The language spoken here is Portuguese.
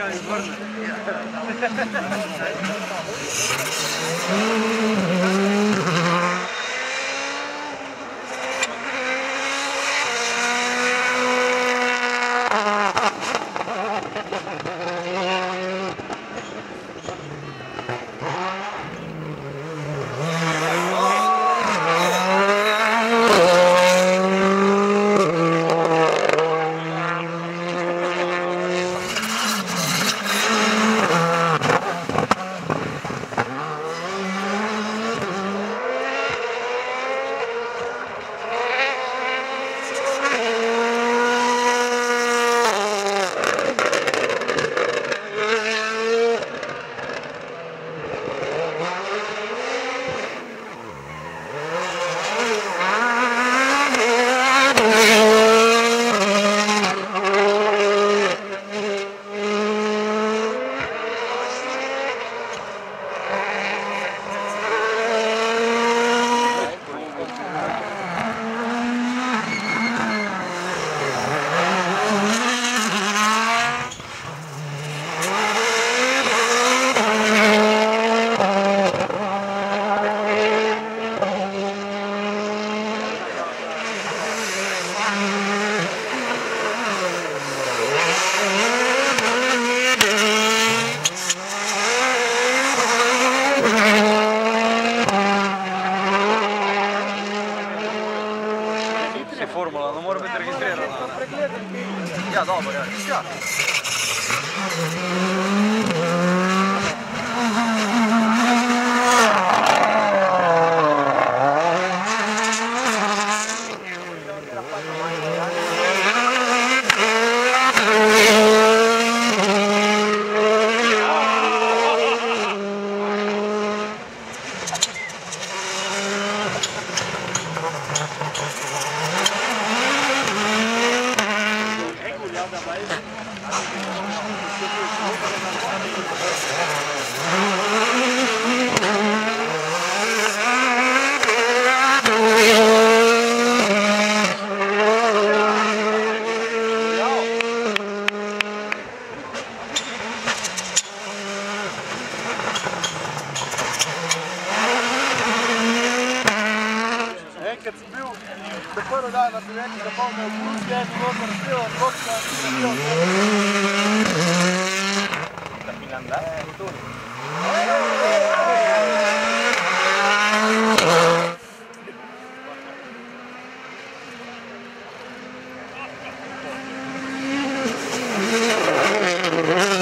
Še formula, no mora biti registrirana. Ja, dobro, ja. ja. kad sam bil tako rodan, da bi rekel, da bom imel plus en motor, bil je točno, da sem Da bi nam dal motor. Yeah.